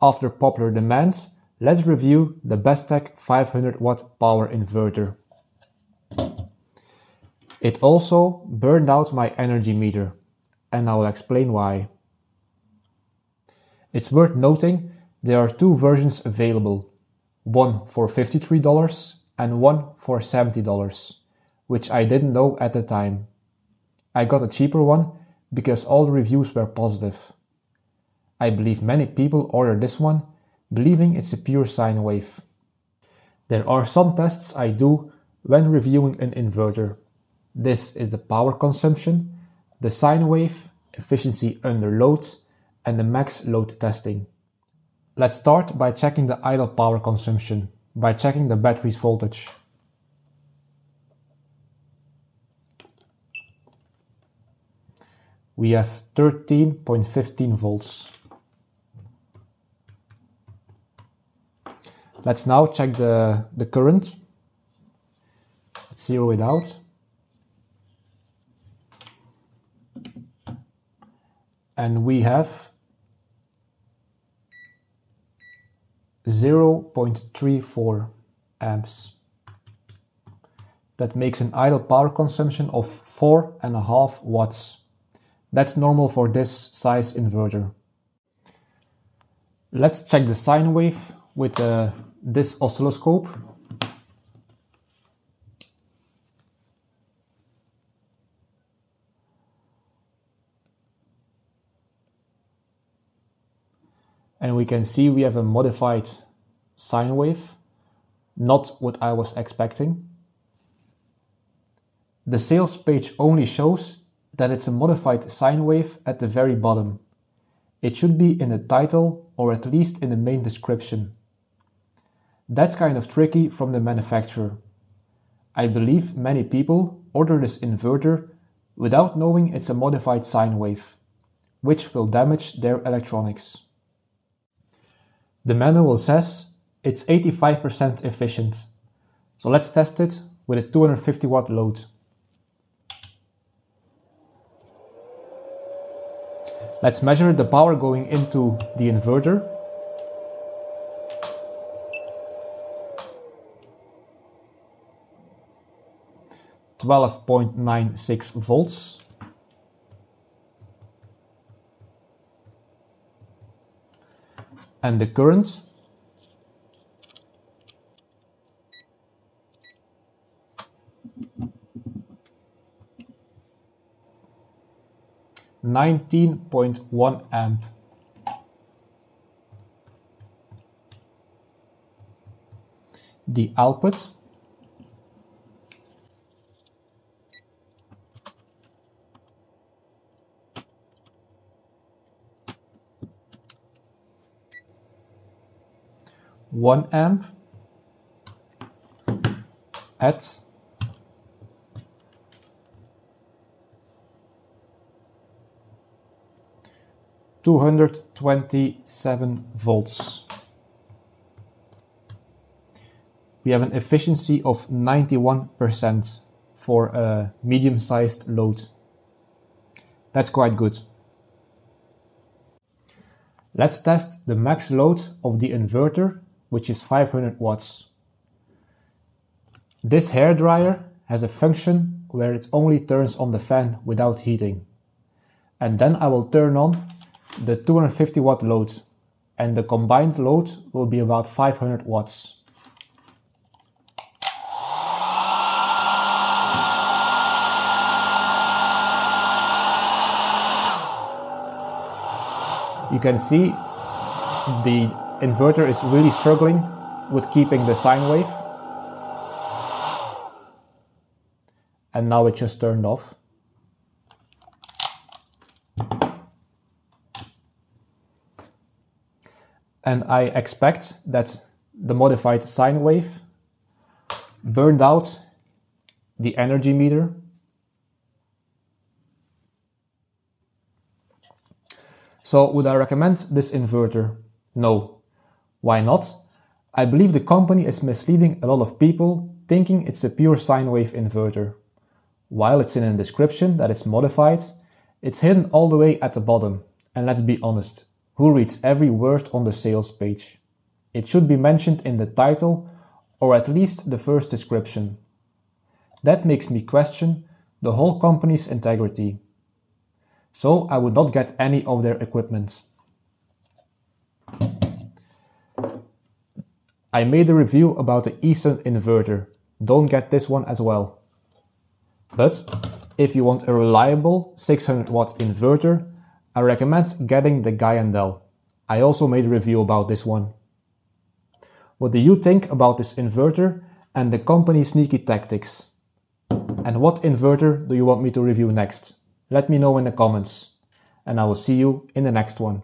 after popular demand, let's review the Bestek 500 watt power inverter. It also burned out my energy meter, and I will explain why. It's worth noting there are two versions available, one for $53 and one for $70, which I didn't know at the time. I got a cheaper one because all the reviews were positive. I believe many people order this one, believing it's a pure sine wave. There are some tests I do when reviewing an inverter. This is the power consumption, the sine wave, efficiency under load, and the max load testing. Let's start by checking the idle power consumption by checking the battery's voltage. We have 13.15 volts. Let's now check the, the current. Let's zero it out. And we have 0.34 amps. That makes an idle power consumption of 4.5 watts. That's normal for this size inverter. Let's check the sine wave with uh, this oscilloscope. And we can see we have a modified sine wave, not what I was expecting. The sales page only shows that it's a modified sine wave at the very bottom. It should be in the title or at least in the main description. That's kind of tricky from the manufacturer. I believe many people order this inverter without knowing it's a modified sine wave, which will damage their electronics. The manual says it's 85% efficient. So let's test it with a 250 watt load. Let's measure the power going into the inverter. Twelve point nine six volts. And the current nineteen point one amp. The output one amp at two hundred twenty seven volts. We have an efficiency of 91% for a medium sized load. That's quite good. Let's test the max load of the inverter which is 500 watts. This hair dryer has a function where it only turns on the fan without heating. And then I will turn on the 250 watt load and the combined load will be about 500 watts. You can see the inverter is really struggling with keeping the sine wave. And now it just turned off. And I expect that the modified sine wave burned out the energy meter. So would I recommend this inverter? No, why not? I believe the company is misleading a lot of people thinking it's a pure sine wave inverter. While it's in a description that it's modified, it's hidden all the way at the bottom. And let's be honest, who reads every word on the sales page. It should be mentioned in the title or at least the first description. That makes me question the whole company's integrity. So I would not get any of their equipment. I made a review about the Easton inverter. Don't get this one as well. But if you want a reliable 600 watt inverter, I recommend getting the Giandel. I also made a review about this one. What do you think about this inverter and the company's sneaky tactics? And what inverter do you want me to review next? Let me know in the comments. And I will see you in the next one.